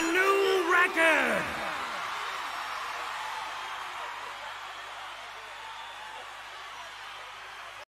I knew.